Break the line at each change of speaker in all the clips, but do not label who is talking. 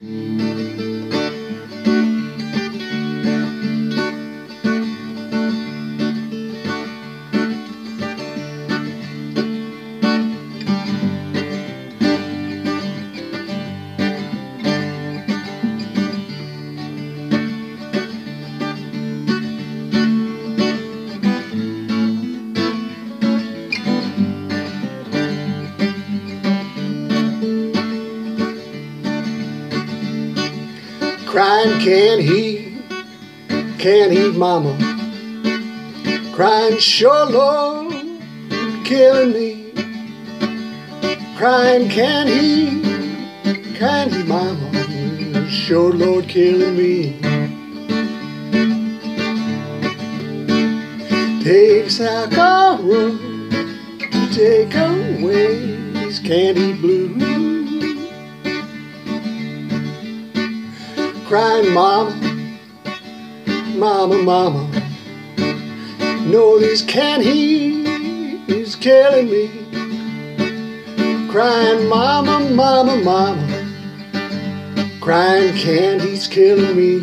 Música Crying canned heat, canned heat, mama? Crying sure, Lord, killing me. Crying canned heat, canned heat, mama? Sure, Lord, killing me. Takes alcohol to take away his canned heat blues. Crying, Mama, Mama, Mama. No, this can't is killing me. Crying, Mama, Mama, Mama. Crying candy's killing me.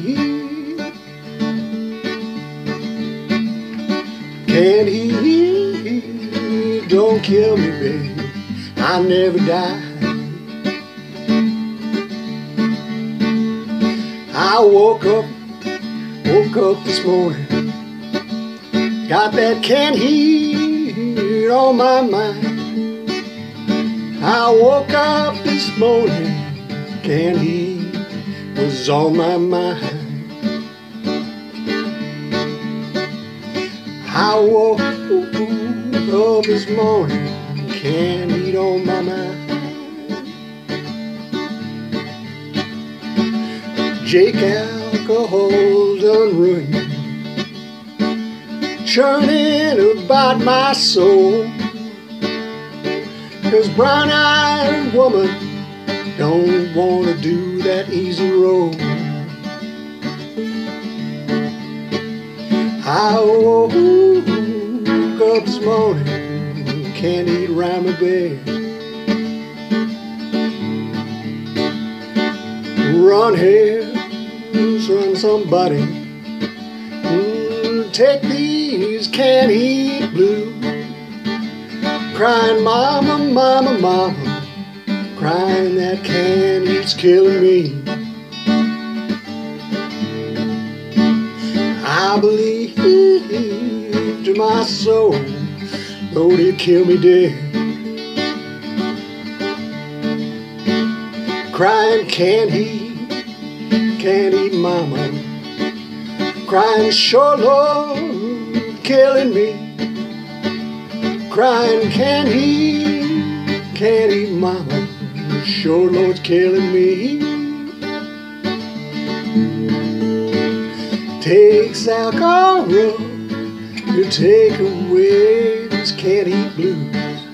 Canned heat, don't kill me, baby. I never die. I woke up, woke up this morning. Got that canned heat on my mind. I woke up this morning, canned heat was on my mind. I woke up this morning, canned heat on my mind. Jake alcohol done ruined Churning about my soul. Cause brown-eyed woman Don't wanna do that easy road I woke up this morning Canned heat around my bed. Run here somebody. Mm, take these canned heat blue. Crying, mama, mama, mama. Crying that can't killing me. I believe to my soul, Lord, it kill me dead. Crying, canned heat? Can't eat mama. Crying sure Lord killing me. Crying canned heat, canned heat mama? Sure Lord's killing me. Takes alcohol to take away this canned heat blues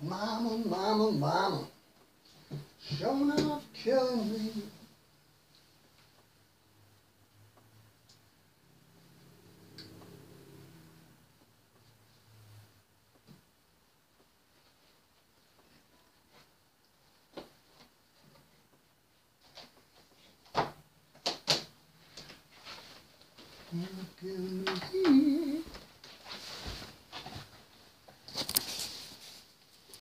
Mama, mama, mama, showing up killing me. Killing me.